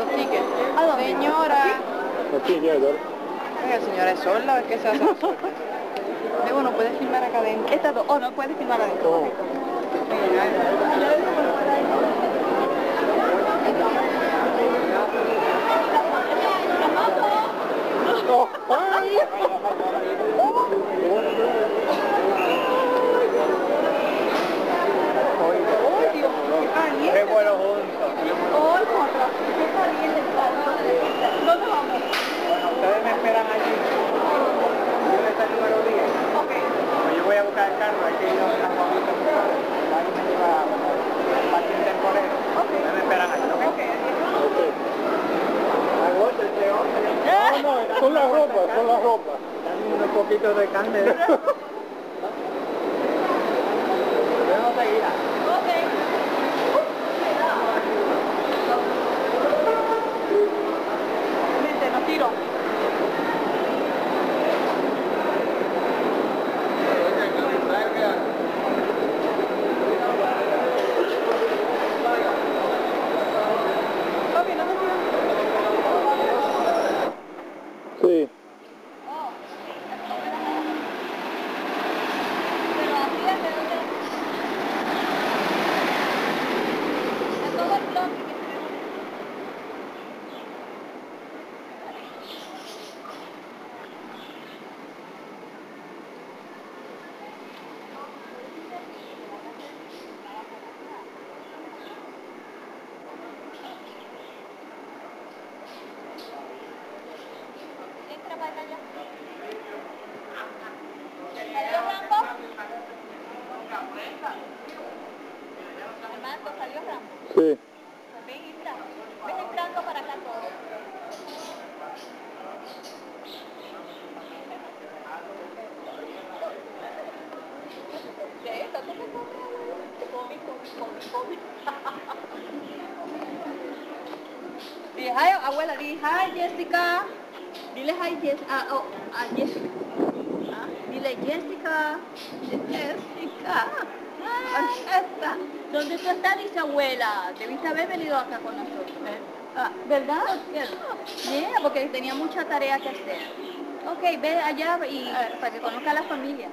los tickets. ¿A ah, dónde? Señora. Aquí, ya, Oiga, señora, es sola, ¿qué se hace? Luego no puedes filmar acá adentro. Estas dos, oh, no puedes filmar adentro. No. Qué bueno, me esperan allí. Yo está el número 10. Ok. yo voy a buscar el carro, hay que ir a la guaguita. Ahí me lleva a paciente temporero. Ok. Me esperan allí, ¿ok? Ok. Agota, este hombre. No, no, son las ropas, son las ropas. Dame unos de carne. Jessica. Dile a Jessica. Oh, ah, oh, Jessica. dile Jessica. Jessica. está? ¿Dónde está estás, bisabuela? Debiste haber venido acá con nosotros. ¿eh? Ah, ¿Verdad? Sí, porque tenía mucha tarea que hacer. Ok, ve allá y eh, para que conozca a la familia.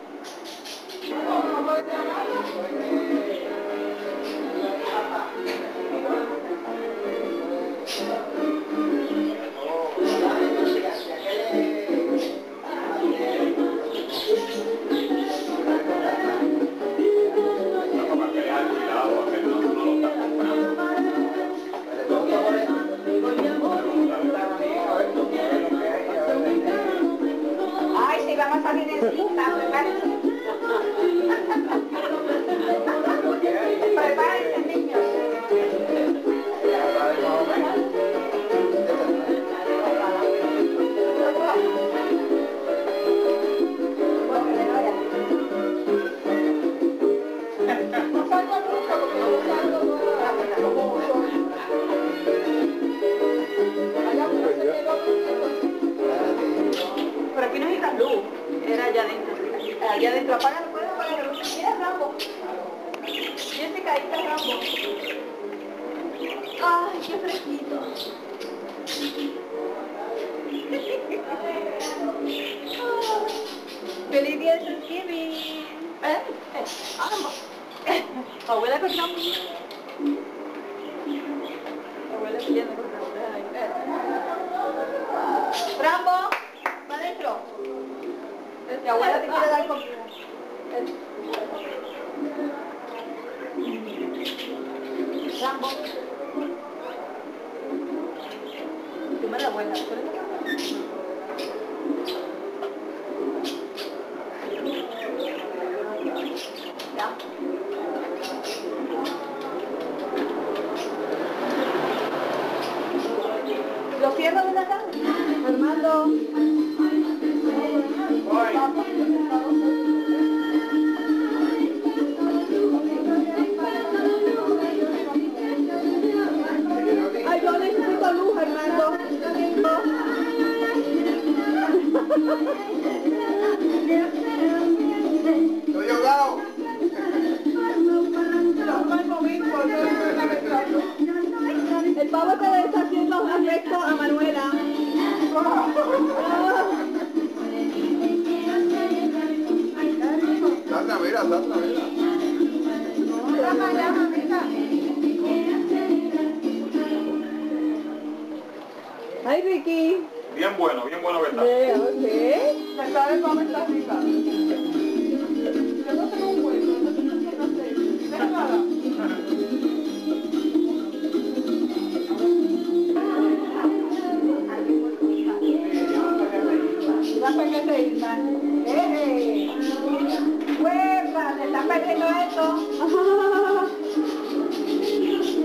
perdiendo.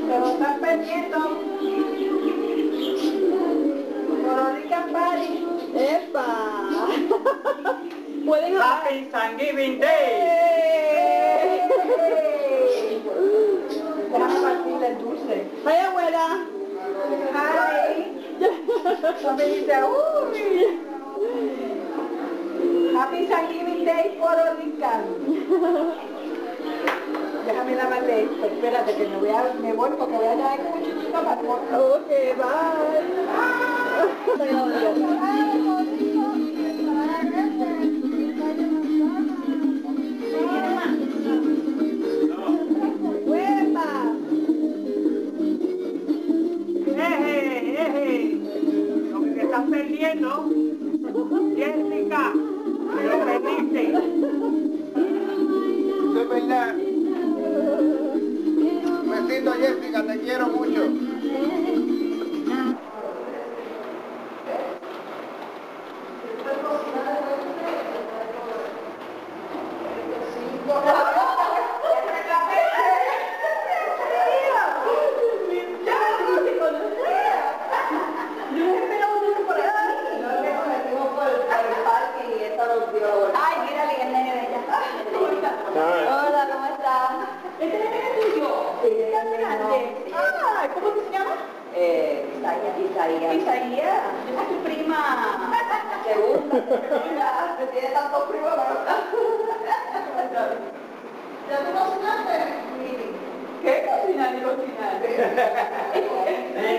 Te lo estás perdiendo. Colorica Party. ¡Epa! Pueden Happy Thanksgiving Day. Isaías. Es tu prima. Tiene tantos ¿Qué cocina? ¿En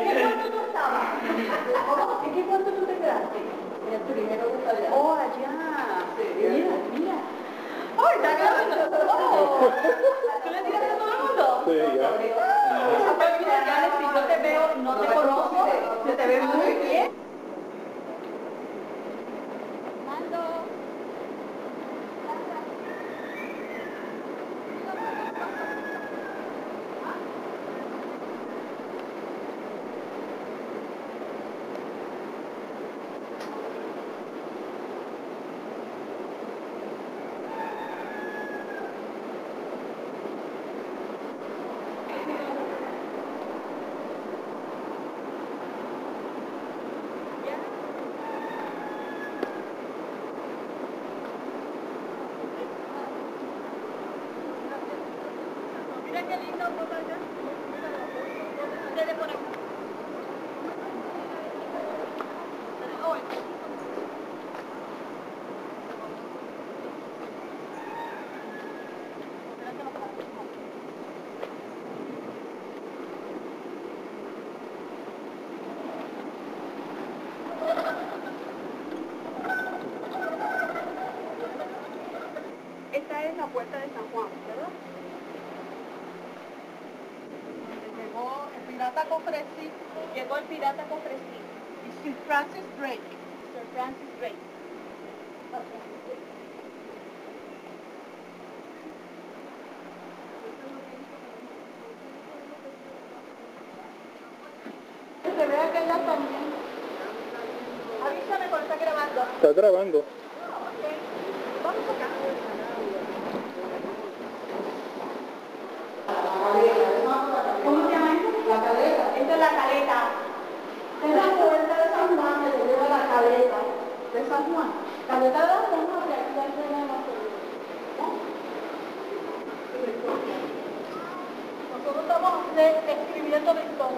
qué cuarto tú estabas? ¿En qué cuarto tú te quedaste? En el Oh, allá. Mira, mira. ¡Oh, ¿Tú le a todo el mundo? Sí, no te conozco, se te ve muy puerta de San Juan, ¿verdad? llegó el pirata Cofresí. Llegó el pirata Cofresí. Y Sir Francis Drake. Sir Francis Drake. Se ve aquella también. Avísame cuando está grabando. Está grabando. Nosotros estamos escribiendo la historia.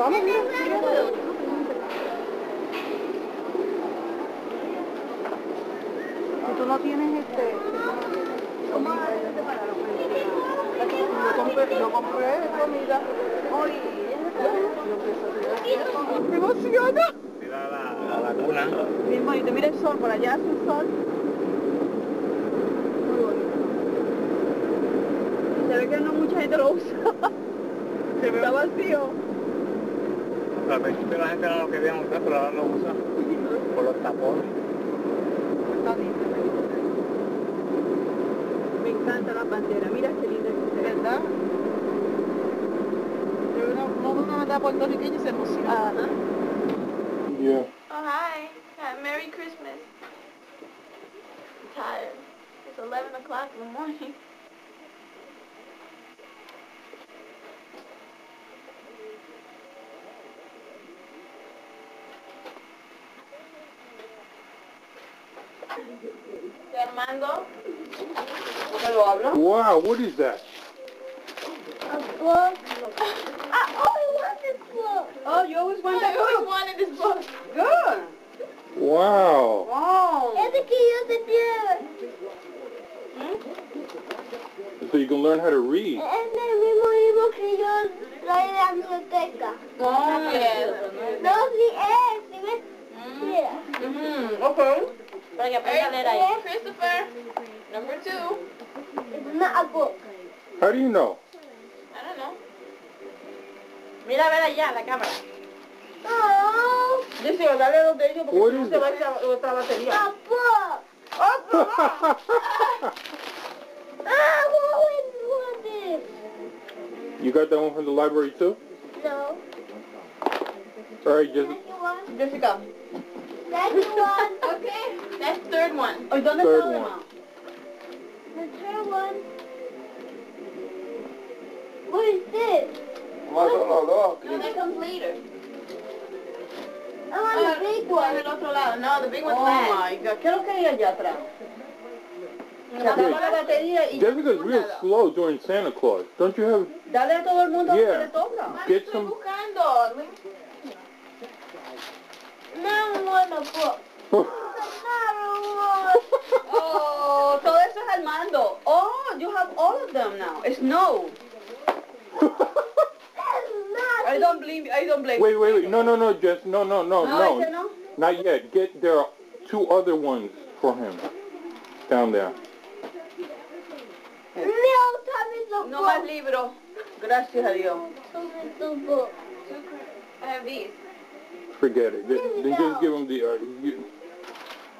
vamos tú no tienes este... ¿Cómo este, yo compré, yo compré comida. ¡Me emociona! Mira la, la mira el sol, por allá es el sol. Muy bonito. Se ve que no mucha gente lo usa. Está vacío. la gente non lo abbiamo usato l'hanno usa con lo tappone mi encanta la bandiera, mira che linda che è uh -huh. yeah oh hi yeah, uh, merry christmas I'm tired it's 11 o'clock in the morning Wow, what is that? A book. Ah, oh, I always wanted this book. Oh, you always wanted I always wanted this book. Good. Wow. Wow. Hmm? So you can learn how to read. And el mismo libro que the traí de No, no, no. Eh. Christopher. Number two. It's not a book. How do you know? I don't know. Mira, a ver allá, la cámara. Oh. Dice, dale los deditos porque se va a esta batería. A book. Oh, Ah, what was You got that one from the library too? No. All right, Jessica. Jessica. That's one. okay. That's third one. Or oh, don't third one. Out. The third one. What is this? Más oh, No, that comes later. I oh, want uh, the big one. El otro lado. No, the big one's oh bad. Oh my God. ¿Qué lo quería allá atrás? Just because real slow during Santa Claus. Don't you have... Dale a todo el mundo yeah. Get some... No oh. no, book. Oh, todo eso es al mando. Oh, you have all of them now. It's no. I don't blame I don't blame Wait, wait, wait. No, no, no. Just no, no, no, no. no. no? Not yet. Get there are two other ones for him down there. No, no más libro. Gracias a Dios. I have these. Forget it. Then, then just give him the. Uh, you,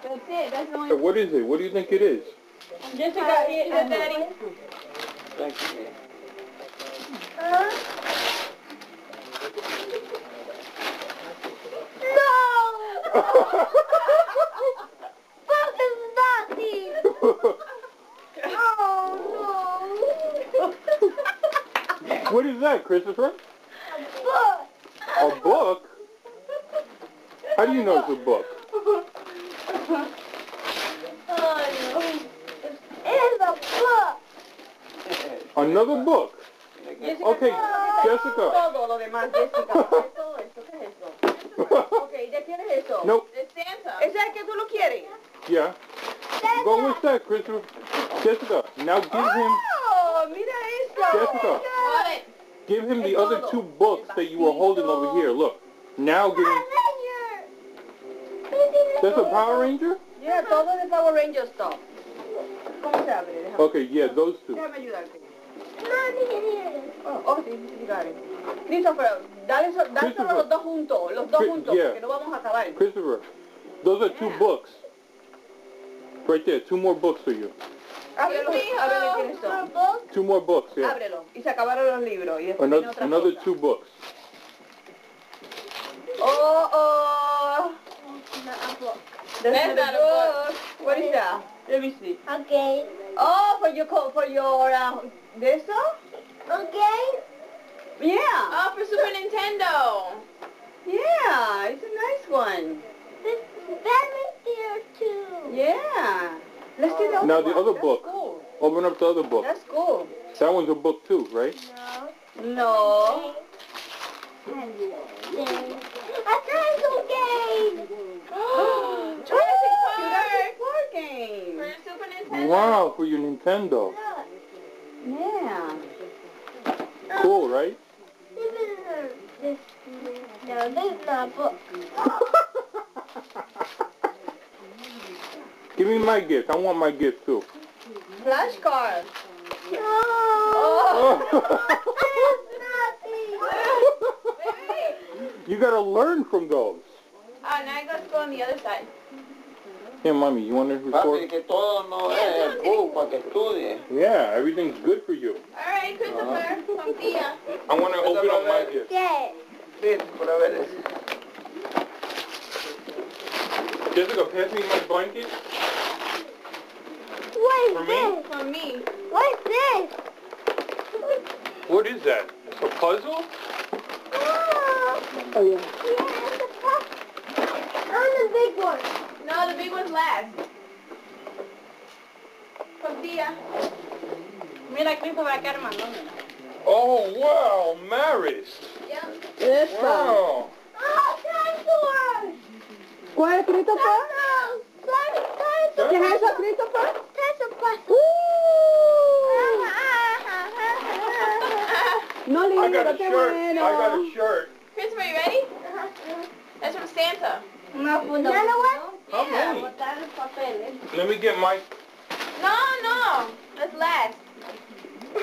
That's it. That's the only. Uh, what is it? What do you think it just a guy. Is daddy? Thank you. Huh? No! that Oh no! what is that, Christopher? She knows the book. Another book. Okay, Jessica. Okay, Nope. Santa. Yeah. Go with that, Christopher. Jessica, now give him... Oh, mira esto. Jessica. Give him the other two books that you were holding over here. Look. Now give him... That's a Power Ranger? Yeah, todo de Power Ranger stuff. ¿Cómo se abre? Déjame. Okay, yeah, those two. Déjame ayudarte. Oh, oh, sí, sí, Christopher, dale, dale solo los dos juntos, los dos juntos, yeah. porque no vamos a acabar. Christopher, those are yeah. two books. Right there, two more books for you. Ábrelo, ábrelo, ¿quiénes son? Two more books, yeah. Ábrelo, y se acabaron los libros, y después another, otra Another cosa. two books. Oh, oh not a book. book. What is that? Let me see. Okay. Oh, for your for your uh, this one? Okay. Yeah. Oh, for Super Nintendo. Yeah, it's a nice one. That Batman's there too. Yeah. Let's see the oh. other Now the one. other That's book. Cool. Open up the other book. That's cool. That one's a book too, right? No. No. I tried to game. Jurassic Park! Park game! For your Super Nintendo. Wow, for your Nintendo. Yeah. Cool, right? This, no, this is not a book. Give me my gift. I want my gift too. Flashcards. No. Oh. you gotta learn from those. Oh, now gotta go on the other side. Yeah, mommy, you want to record? Papi, que todo no es cool que Yeah, everything's good for you. All right, Christopher, uh -huh. I want to open up my gift. Yeah. Jessica, pass me my blanket. What is for this? Me? For me. What's this? What is that? A puzzle? Oh, oh yeah. yeah. Not the big one. No, the big one's last. Sofía. Mira aquí para acá, hermano. Oh, wow, Maris. Yep. wow. Oh, dinosaur. ¿Cuál es Christopher? ¿Quién es Christopher? Christopher. ¡Uh! Ah, ah, ah, no, lindo, qué bueno. I got a shirt. the, one? Yeah, Let me get my... No, no. it's last.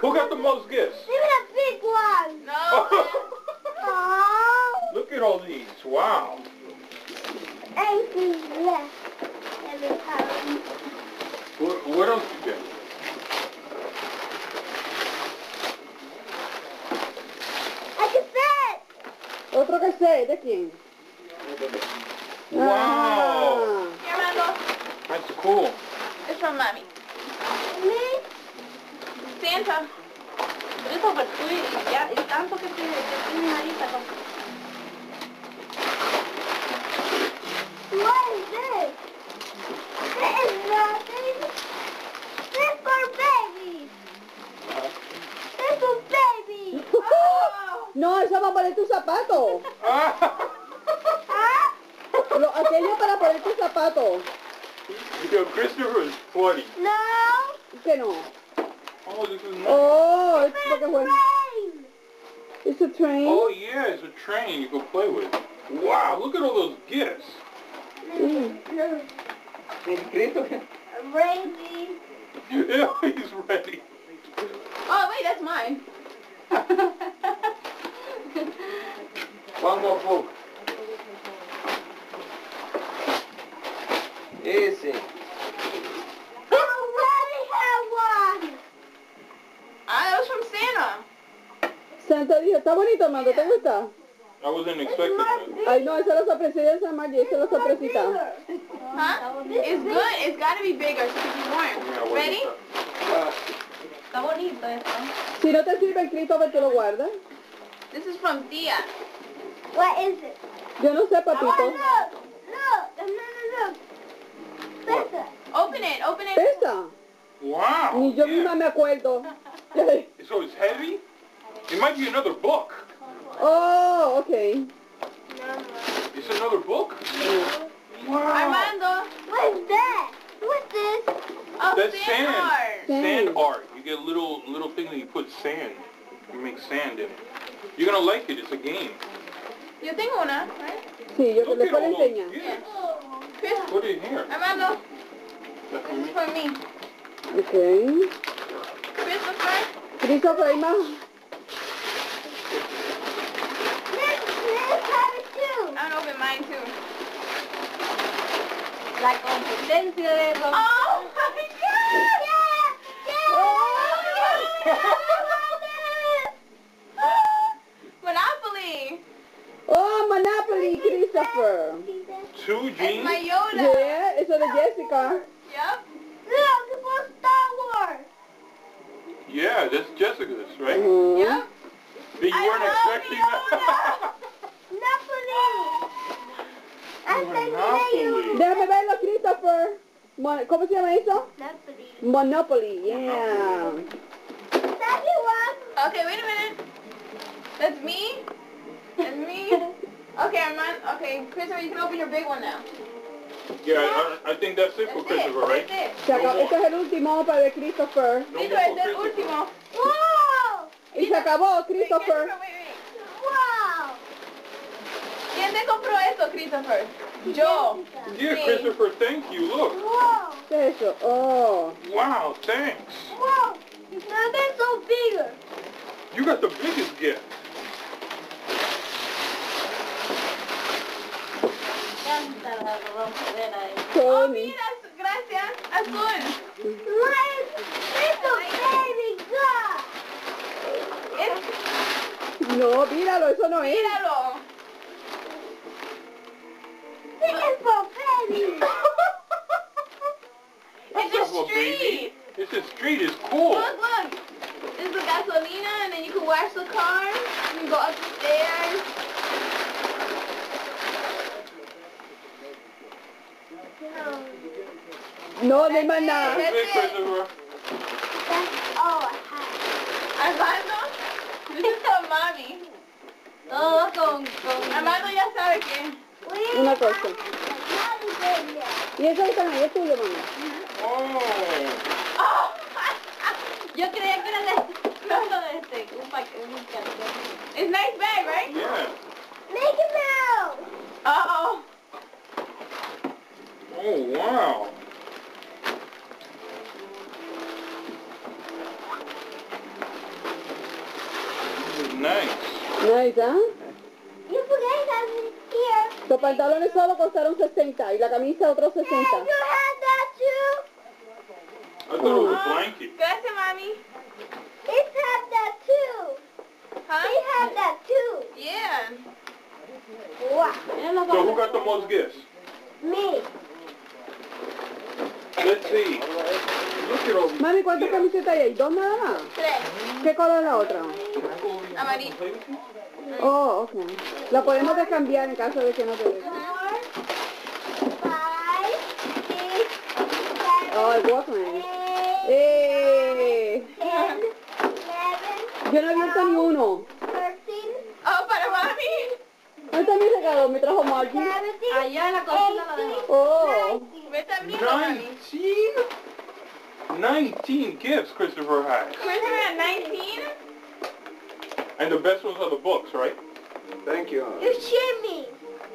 Who got the most gifts? Give me a big one. No. Look at all these. Wow. Eighteen left. What, what else you get? ¿Otro cassette? ¿De quién? Wow! Ah. That's cool. It's from mommy. Me? Santa. Esto fue tuyo y ya, el tanto que tiene, que tiene marita con... What is this? This is nothing. No, eso ah. para poner tus zapatos. Lo, aquello para poner tus zapatos. Your Christopher is 40. No. ¿Qué no? Oh, this is nice. Oh, it's a train. It's a train. Oh yeah, it's a train you can play with. Wow, look at all those gifts. Mm. Ready. Yeah, he's ready. Oh wait, that's mine. Bobo. Ese. Ah, Santa dijo, está bonito, Amanda, ¿te gusta? I wasn't expecting Ay, no, esa es la sorpresita de Maggie, esa es la sorpresita. Huh? It's good, it's gotta be bigger so you want. Ready? Está bonito esto. Si no te sirve el cristo, a ver, lo guardas. This is from Tía. What is it? Yo no sé, papito. Look, look, no, no, look. Pesa. Open it, open it. Pesa. Wow. Ni yo misma me acuerdo. so it's heavy? It might be another book. Oh, okay. It's another book? Wow. Armando. What's that? What's this? Oh, That's sand, sand. art. Sand. sand art. You get a little, little thing that you put sand. You make sand in it. You're going to like it. It's a game. Yo tengo una, right? ¿eh? Sí, yo te les puedo enseñar. Yeah. Fija. Put it here. Amado. This is for me. Okay. Christopher. Christopher, ahí más. Like on potencia de... Oh! Christopher. Two jeans? It's my Yoda. Yeah, it's on the Jessica. Yep. Look, it's Star Wars. Yeah, that's Jessica's, right? Mm -hmm. Yep. But you weren't expecting Yoda. that? Napoli. I said verlo, Christopher. Mon ¿Cómo se llama eso? Monopoly. Monopoly, yeah. Second Okay, wait a minute. That's me. That's me. Okay, Armand. Okay, Christopher, you can open your big one now. Yeah, I, I think that's it that's for it. Christopher, right? That's it. No acabó, este es el último para Christopher. No Esto es el último. ¡Wow! Y se acabó, Christopher. ¡Wow! ¿Quién te compró esto, Christopher? Yo. Yeah, sí. Christopher, thank you. Look. Wow. ¿Qué eso? Oh. Wow, thanks. Wow, now that's so bigger. You got the biggest gift. encanta la Oh, mira, gracias, azul. Es... ¿Eh? No, míralo, eso no es. Míralo. Street. This street is cool. Look, look. is the gasolina, and then you can wash the car. and go up the stairs. No, de maná. That's all I Armando, Todo con, con... Armando ya sabe que... Una cosa. Y eso es Oh. Yo creía que era este. Un paquete, It's nice bag, right? Make it now. oh Oh, wow. Nice, is nice. Nice, ¿ah? here. Los pantalones solo costaron 60 y la camisa otros 60. you have I thought it was a ah, blanket. That's it, mommy. It had that too. Huh? It had that too. Yeah. Wow. So who got the most gifts? Me. Mami, ¿cuántas camisetas hay? ¿Dos nada más? Tres. ¿Qué color es la otra? Amarillo. Oh, ok. La podemos descambiar en caso de que no te guste. Oh, el Walkman. ¡Eh! Yo no he visto ni uno. ¡Oh, para mami! ¿Dónde está mi regalo? ¿Me trajo Maggie? Allá en la cocina la ¡Oh! Nineteen? Nineteen gifts, Christopher has. Christopher had nineteen? And the best ones are the books, right? Thank you. You cheered me.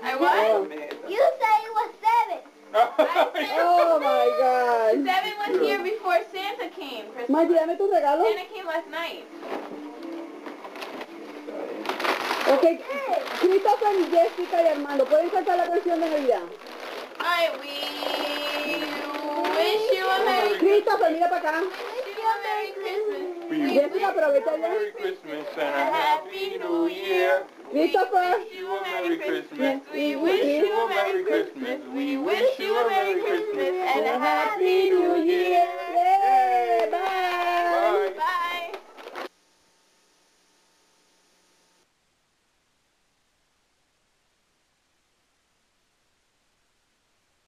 I what? Oh, you said it was seven. oh my God. Seven was Girl. here before Santa came. My Ma, dame tu regalo. Santa came last night. Okay, Christopher, Jessica y Armando, ¿pueden cantar la canción de Navidad? All right, we a Merry Christmas. Merry Christmas mira para acá. Jessica, aprovechale. Christopher. We wish you a Merry Christmas. We wish you a Merry Christmas and a Happy New Year.